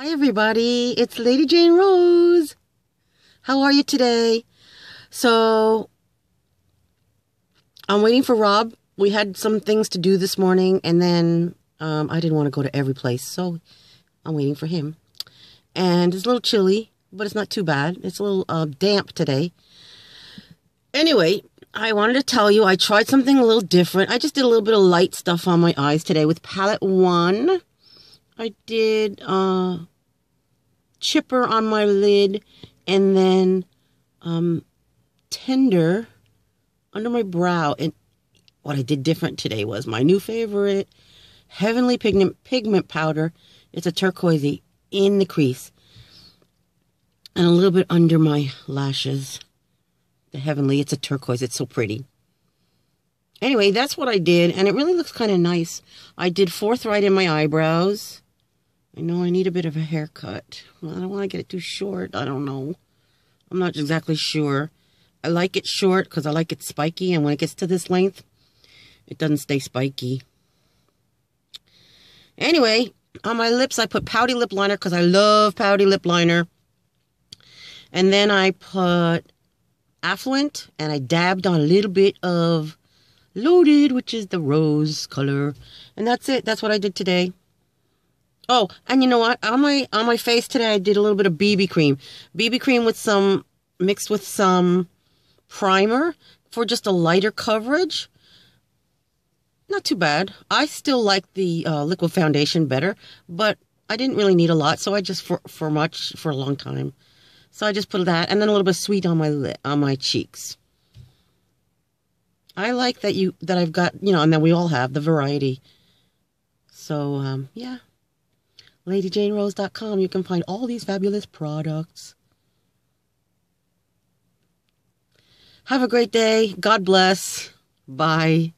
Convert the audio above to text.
Hi, everybody. It's Lady Jane Rose. How are you today? So, I'm waiting for Rob. We had some things to do this morning, and then um, I didn't want to go to every place, so I'm waiting for him. And it's a little chilly, but it's not too bad. It's a little uh, damp today. Anyway, I wanted to tell you I tried something a little different. I just did a little bit of light stuff on my eyes today with palette one. I did uh, chipper on my lid and then um, tender under my brow. And what I did different today was my new favorite Heavenly Pigment, pigment Powder. It's a turquoisey in the crease and a little bit under my lashes. The Heavenly, it's a turquoise. It's so pretty. Anyway, that's what I did, and it really looks kind of nice. I did forthright in my eyebrows. I know I need a bit of a haircut. Well, I don't want to get it too short. I don't know. I'm not exactly sure. I like it short because I like it spiky. And when it gets to this length, it doesn't stay spiky. Anyway, on my lips, I put pouty lip liner because I love pouty lip liner. And then I put affluent and I dabbed on a little bit of loaded, which is the rose color. And that's it. That's what I did today. Oh, and you know what? On my on my face today, I did a little bit of BB cream. BB cream with some mixed with some primer for just a lighter coverage. Not too bad. I still like the uh, liquid foundation better, but I didn't really need a lot, so I just for for much for a long time. So I just put that and then a little bit sweet on my lip, on my cheeks. I like that you that I've got, you know, and that we all have the variety. So, um, yeah ladyjanerose.com. You can find all these fabulous products. Have a great day. God bless. Bye.